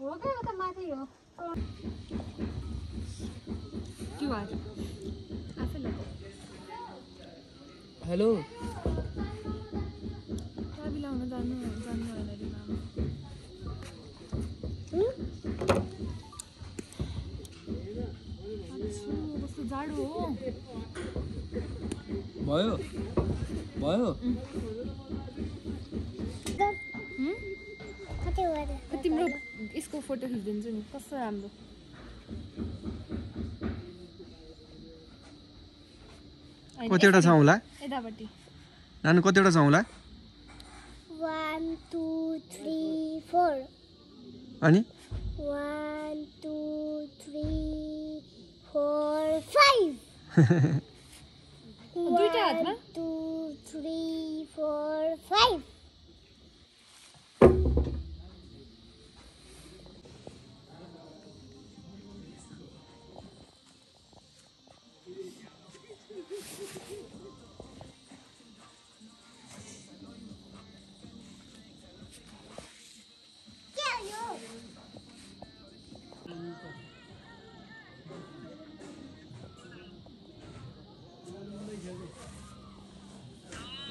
हो क्युआर आफैलाई हेलो चाबी लाउन जानु जानु होइन अरे मामा आच्छी, कस्तो जाडो हो भयो भयो हुँ? कति तिम्रो यसको फोटो खिचिदिन्छु नि कस्तो राम्रो कतिवटा छ होला यतापट्टि नानु कतिवटा छ होला वान टू थ्री फोर अनि one two three four five दुईटा हातमा? टू थ्री फोर फाइभ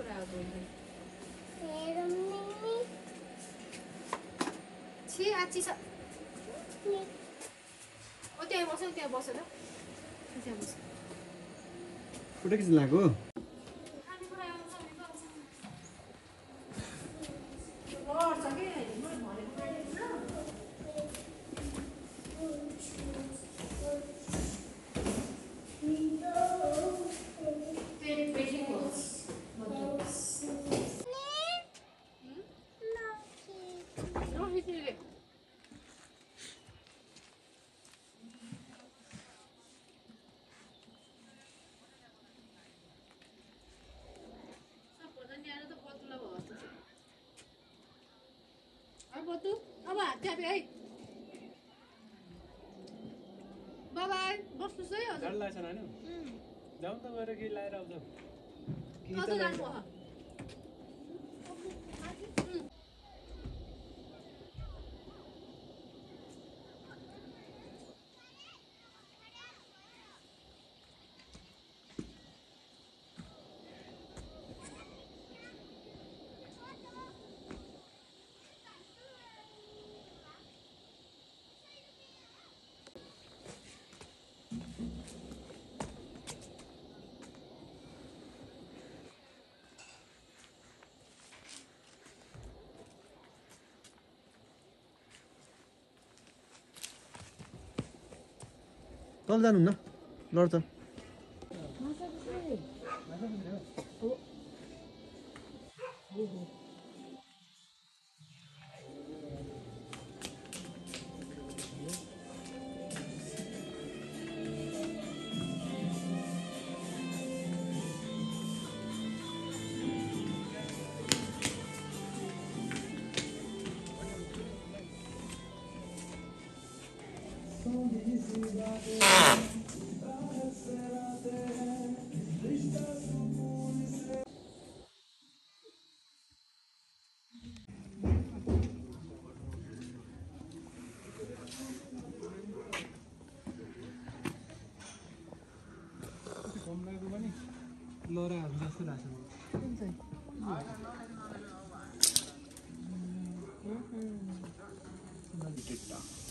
धोइदै गर्ने कुरा हो धोइदै छि आची छ ओ त्यहाँ बस न त्यहाँ बसेर त्यहाँ बस फोटो खिच्नु लागेको खानेकुरा आउँछ भने त आउँछ। लड्छ के मैले भनेको पाइँदैन। Ten vegetables. रोहित रे सबभन्दा न्यानो त बतुला भयो जस्तो छ बतु अब हात चापे है बाबाई बस्नुहोस् है हजुर जाउँ त गएर केही लगाएर आउँछ कता जानुभयो तल जानु न लड्छ लागेको पनि लहराहरू जस्तो लाग्छ मलाई। Woo! Sky! हँसायो है ब्ल्याक कलर हो हो जाने रहेछ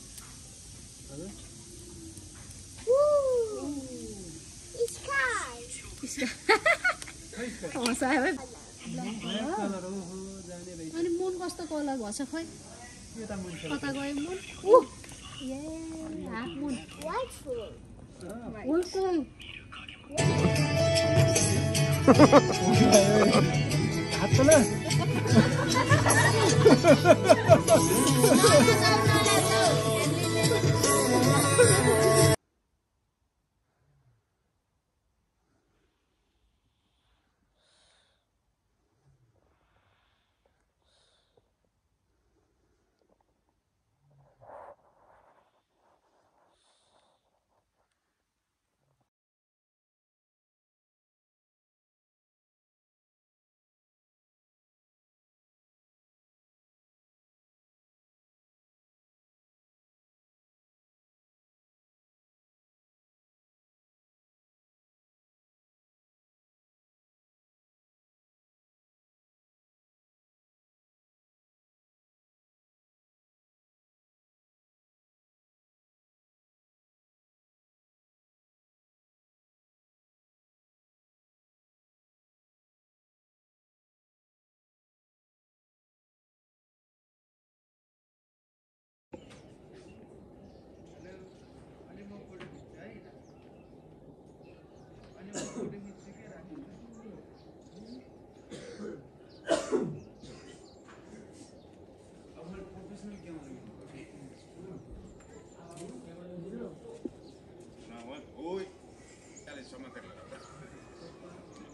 अनि मुन कस्तो कलर भएछ खै कता गयो मुन ऊ ए हाफ मुन हात तल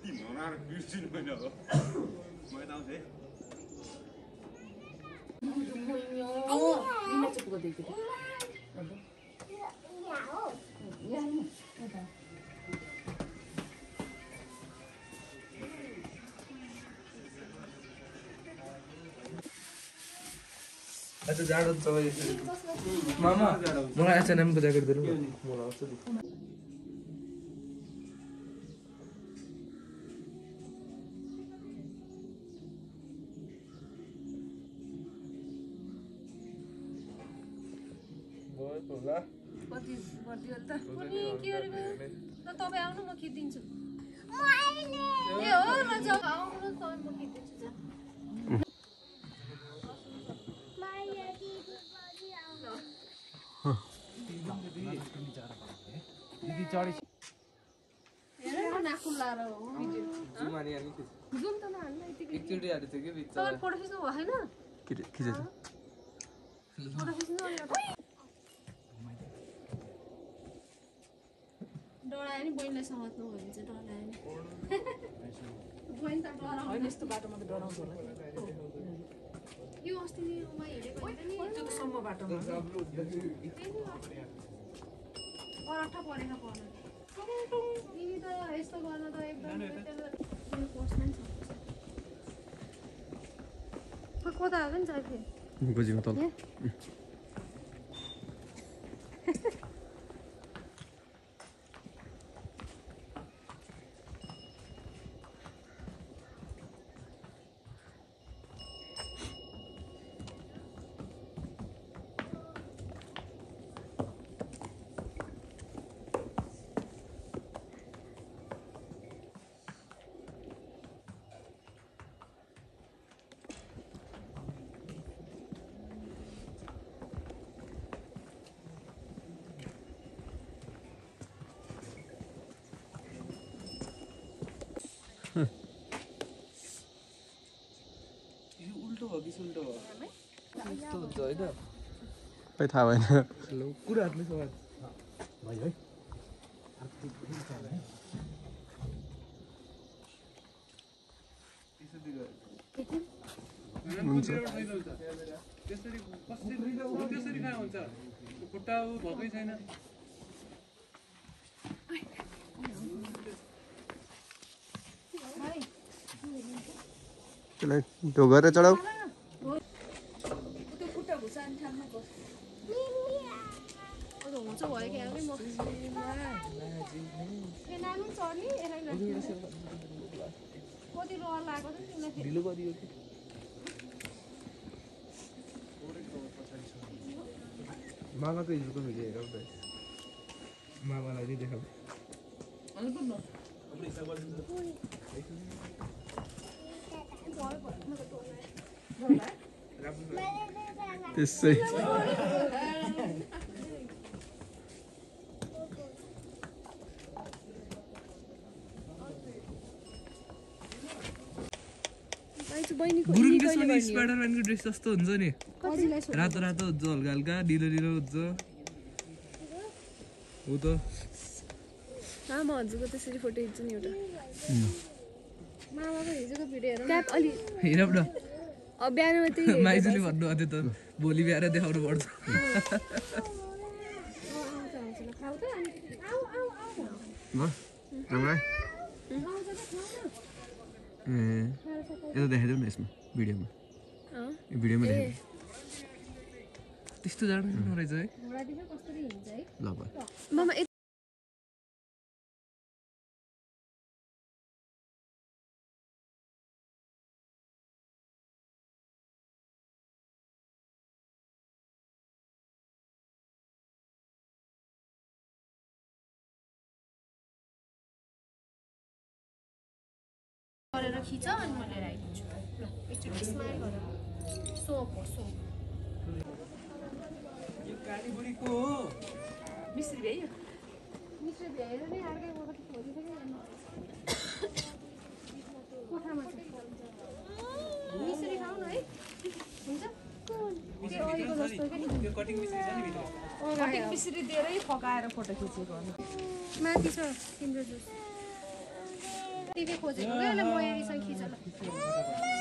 Dime, una cuisine, bueno. ¿Cómo estás, eh? मलाई एचएनएमको ज्याकेट दिनु तपाईँ आउनु म खिचिदिन्छु ए हो ल जाऊ आउनु तपाईँ म खिचिदिन्छु जा Maya didi body out. हेर न नाखुन लाएर हो भिडियो जुमानी अनि के जुम त नहाल्नु यतिकै एकचोटि हालेको थियो कि बिच तपाईँ फोटो खिच्नु भएन खिचेछ फोटो खिच्नु अनि एउटा। डरायो नि बहिनीलाई समात्नु भयो भने चाहिँ डरायो नि। बहिनी त डराउँदैन यस्तो बाटोमा त डराउँछ होला। यो अस्ति नि हिँडेको नि अरट्ठ परेन यिनी त यस्तो गर्न त एकदम पर्सन छ। कता नि चाहिँ हो कि सुल्टो हो यस्तो हुन्छ होइन। खै थाहा भएन। कुरा हातले सवाल। हुन्छ त्यसरी कसरी ऊ त्यसरी कहाँ हुन्छ। खुट्टा ऊ भएकै छैन त्यसलाई ढोगेर चढाउ त्यो खुट्टा घुसानी ठाउँमा बस अझ हुन्छ भयो क्या म ए नानु चढ्ने कति रहर लागेको छ नि तिमीलाई फेरि? ढिलो गरियो कि? मामाको हिजोको भिडियो हेरौँ त मामालाई नि देखाऊ। त्यसै। स्पाइडरम्यानको ड्रेस जस्तो हुन्छ नि? रातो रातो हुन्छ हल्का हल्का डिलो डिलो हुन्छ। हो त ला, म हजुरको त्यसरी फोटो खिच्छु नि एउटा। मामाको हिजोको भिडियो हेरौँ क्याप अलि हेरौँ न अब बिहान त्यही हेरेर माइजूले भन्नु थियो त भोलि बिहार देखाउनु पर्छ। आउँछ, आउँछ ल, खाऊ त अनि। आऊ, आऊ, आऊ न। ल राम्रो है? ए यता देखाइदेऊ न यसमा भिडियोमा अँ। यो भिडियोमा देखाइदेऊ त्यस्तो जानु रहेछ है। ल गरेर खिच अनि म लिएर आइदिन्छु ल एकचोटि स्माइल गर सोप हो सोप मिस्त्री भ्याइयो भ्याएर नै अर्कै कोठामा छ मिस्त्री खाऊ न है हुन्छ दिएरै फकाएर फोटो खिचेको माथि छ तिम्रो जुस टिभी खोजेको। क्या म खिच ल